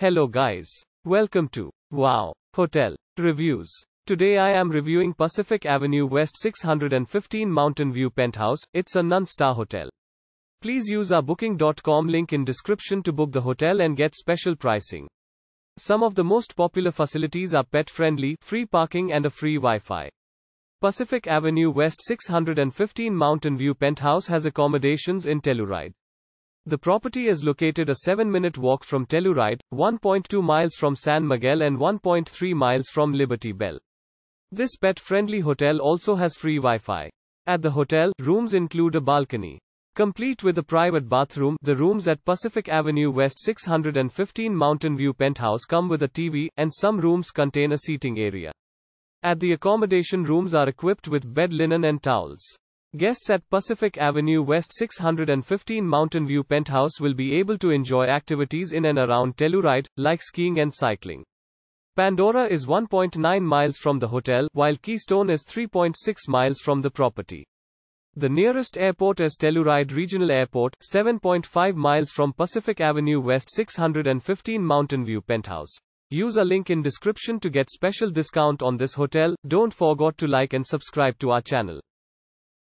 Hello guys. Welcome to Wow Hotel Reviews. Today I am reviewing Pacific Avenue West 615 Mountain View Penthouse. It's a non-star hotel. Please use our booking.com link in description to book the hotel and get special pricing. Some of the most popular facilities are pet friendly, free parking and a free Wi-Fi. Pacific Avenue West 615 Mountain View Penthouse has accommodations in Telluride. The property is located a 7-minute walk from Telluride, 1.2 miles from San Miguel and 1.3 miles from Liberty Bell. This pet-friendly hotel also has free Wi-Fi. At the hotel, rooms include a balcony. Complete with a private bathroom, the rooms at Pacific Avenue West 615 Mountain View Penthouse come with a TV, and some rooms contain a seating area. At the accommodation rooms are equipped with bed linen and towels. Guests at Pacific Avenue West 615 Mountain View Penthouse will be able to enjoy activities in and around Telluride, like skiing and cycling. Pandora is 1.9 miles from the hotel, while Keystone is 3.6 miles from the property. The nearest airport is Telluride Regional Airport, 7.5 miles from Pacific Avenue West 615 Mountain View Penthouse. Use a link in description to get special discount on this hotel. Don't forget to like and subscribe to our channel.